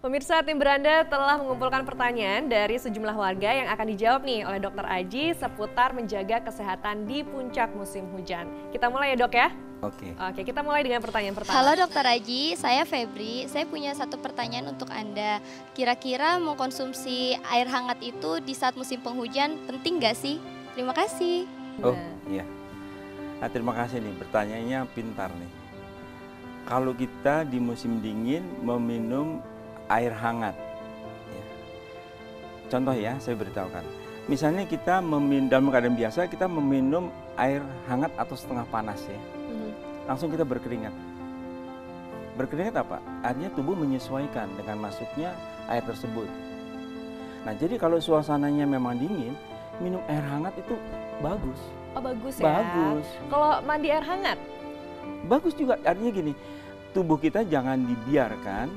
Pemirsa tim beranda telah mengumpulkan pertanyaan dari sejumlah warga yang akan dijawab nih oleh Dokter Aji seputar menjaga kesehatan di puncak musim hujan. Kita mulai ya dok ya? Oke. Oke, kita mulai dengan pertanyaan pertama. Halo Dokter Aji, saya Febri. Saya punya satu pertanyaan untuk Anda. Kira-kira mengkonsumsi air hangat itu di saat musim penghujan penting nggak sih? Terima kasih. Oh Nah. iya. Nah, terima kasih nih, pertanyaannya pintar nih. Kalau kita di musim dingin meminum air hangat, ya. contoh ya, saya beritahukan. Misalnya kita memin dalam keadaan biasa kita meminum air hangat atau setengah panas ya, Mhm. langsung kita berkeringat. Berkeringat apa? Artinya tubuh menyesuaikan dengan masuknya air tersebut. Nah, jadi kalau suasananya memang dingin, minum air hangat itu bagus. Oh bagus ya. Bagus. Kalau mandi air hangat, Bagus juga, artinya gini, tubuh kita jangan dibiarkan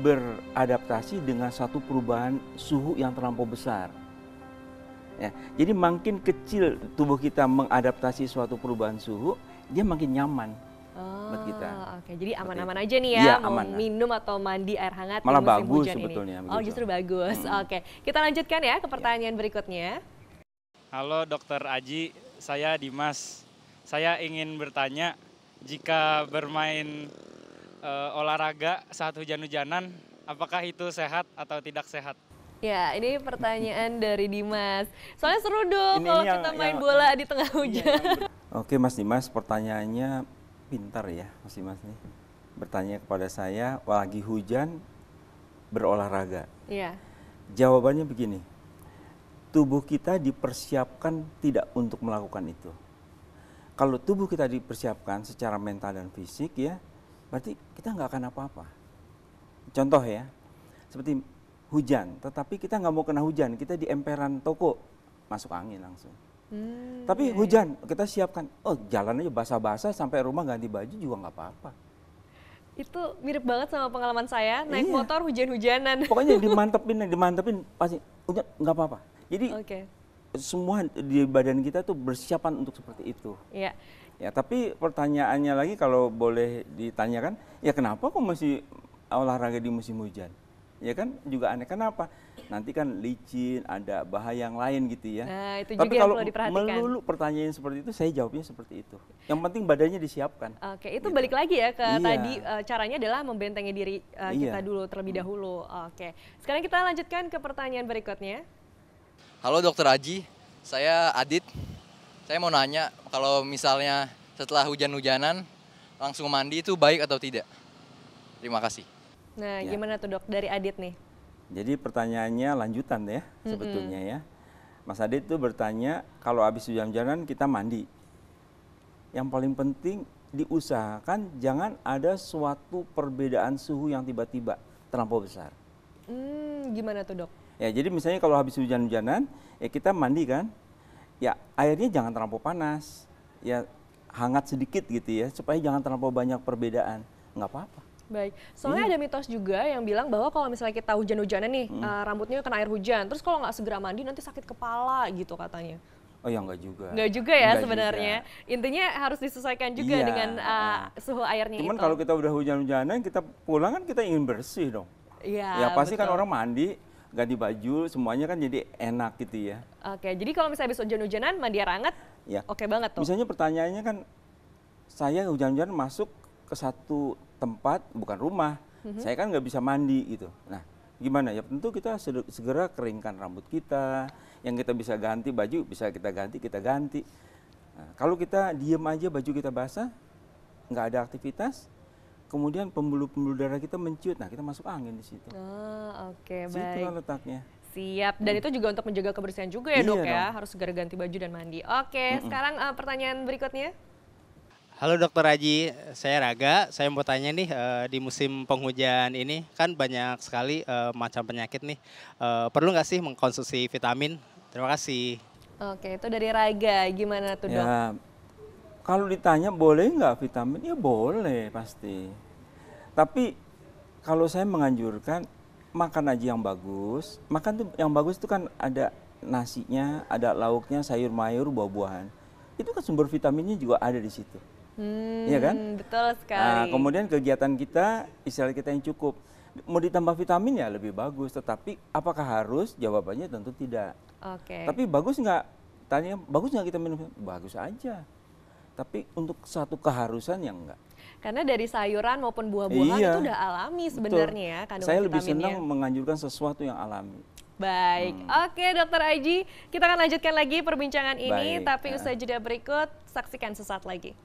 beradaptasi dengan satu perubahan suhu yang terlampau besar. Ya, jadi makin kecil tubuh kita mengadaptasi suatu perubahan suhu, dia makin nyaman. Buat kita. Oh, Oke, jadi aman-aman aja nih ya, Iya, mau aman. minum atau mandi air hangat Malah di musim bagus hujan sebetulnya, ini. Oh, begitu. Hmm. justru bagus. Oke, kita lanjutkan ya ke pertanyaan berikutnya. Halo Dokter Aji, saya Dimas. Saya ingin bertanya, jika bermain eh, olahraga saat hujan-hujanan, apakah itu sehat atau tidak sehat? Ya, ini pertanyaan dari Dimas. Soalnya seru dong Ini- kalau ini yang- kita main yang- bola di tengah hujan. Oke Mas Dimas, pertanyaannya pintar ya Mas Dimas nih. Bertanya kepada saya, lagi hujan berolahraga. Iya. Jawabannya begini, tubuh kita dipersiapkan tidak untuk melakukan itu. Kalau tubuh kita dipersiapkan secara mental dan fisik ya, berarti kita nggak akan apa-apa. Contoh ya, seperti hujan, tetapi kita nggak mau kena hujan, kita di emperan toko masuk angin langsung. Hmm, Tapi iya, hujan kita siapkan, oh jalan aja basah-basah sampai rumah ganti baju juga nggak apa-apa. Itu mirip banget sama pengalaman saya naik Iya. motor hujan-hujanan. Pokoknya dimantepin, dimantepin pasti hujan nggak apa-apa. Jadi Oke. semua di badan kita tuh bersiapan untuk seperti itu. Iya. Ya, tapi pertanyaannya lagi kalau boleh ditanyakan, ya kenapa kok masih olahraga di musim hujan? Ya kan juga aneh. Kenapa? Nanti kan licin, ada bahaya yang lain gitu ya. Nah, itu tapi juga yang kalau perlu diperhatikan. melulu pertanyaan seperti itu, saya jawabnya seperti itu. Yang penting badannya disiapkan. Oke, itu Gitu. balik lagi ya ke Iya. tadi eh, caranya adalah membentengi diri eh, kita Iya. dulu terlebih dahulu. Oke. Sekarang kita lanjutkan ke pertanyaan berikutnya. Halo Dokter Aji, saya Adit. Saya mau nanya kalau misalnya setelah hujan-hujanan langsung mandi itu baik atau tidak? Terima kasih. Nah, Ya. gimana tuh dok dari Adit nih? Jadi pertanyaannya lanjutan ya sebetulnya ya. Mas Adit tuh bertanya kalau habis hujan-hujanan kita mandi. Yang paling penting diusahakan jangan ada suatu perbedaan suhu yang tiba-tiba terlampau besar. Hmm, gimana tuh dok? Ya, jadi misalnya kalau habis hujan-hujanan, ya kita mandi kan, ya airnya jangan terlampau panas, ya hangat sedikit gitu ya, supaya jangan terlampau banyak perbedaan, nggak apa-apa. Baik, soalnya Iya. ada mitos juga yang bilang bahwa kalau misalnya kita hujan-hujanan nih, Hmm. eh, rambutnya kena air hujan, terus kalau nggak segera mandi nanti sakit kepala gitu katanya. Oh ya nggak juga. Nggak juga ya Nggak sebenarnya. juga. Intinya harus disesuaikan juga Iya, dengan ah. suhu airnya Cuman itu. kalau kita udah hujan-hujanan, kita pulang kan kita ingin bersih dong. Iya, ya pasti kan betul. orang mandi, ganti baju, semuanya kan jadi enak gitu ya. Oke, jadi kalau misalnya habis hujan-hujanan mandi air hangat, Ya. oke banget tuh. Misalnya pertanyaannya kan, saya hujan-hujan masuk ke satu tempat, bukan rumah, Mhm. saya kan nggak bisa mandi gitu. Nah, gimana ya? Tentu kita segera keringkan rambut kita, yang kita bisa ganti baju bisa kita ganti, kita ganti. Nah, kalau kita diem aja baju kita basah, nggak ada aktivitas, kemudian pembuluh-pembuluh darah kita mencuit, nah kita masuk angin di situ. Ah, oke Situ baik. kan letaknya. Siap. Dan itu juga untuk menjaga kebersihan juga ya Iya dok ya. dong. Harus segera ganti baju dan mandi. Oke, sekarang eh, pertanyaan berikutnya. Halo Dokter Aji, saya Raga. Saya mau tanya nih eh, di musim penghujan ini kan banyak sekali eh, macam penyakit nih. Eh, perlu nggak sih mengkonsumsi vitamin? Terima kasih. Oke, itu dari Raga. Gimana tuh dok? Ya, kalau ditanya boleh nggak vitamin? Ya boleh pasti. Tapi kalau saya menganjurkan makan aja yang bagus. Makan tuh yang bagus itu kan ada nasinya, ada lauknya, sayur mayur, buah-buahan. Itu kan sumber vitaminnya juga ada di situ. Hmm, Iya kan? Betul sekali. Nah, kemudian kegiatan kita, istilah kita yang cukup. mau ditambah vitamin ya lebih bagus. Tetapi apakah harus? Jawabannya tentu tidak. Oke. Tapi bagus nggak? Tanya bagus nggak kita minum? Bagus aja. Tapi untuk satu keharusan yang enggak. Karena dari sayuran maupun buah-buahan Iya. itu udah alami sebenarnya ya kandungan Saya lebih senang menganjurkan sesuatu yang alami. Baik, oke Dokter Aji, kita akan lanjutkan lagi perbincangan ini, Baik, tapi eh. usai jeda berikut saksikan sesaat lagi.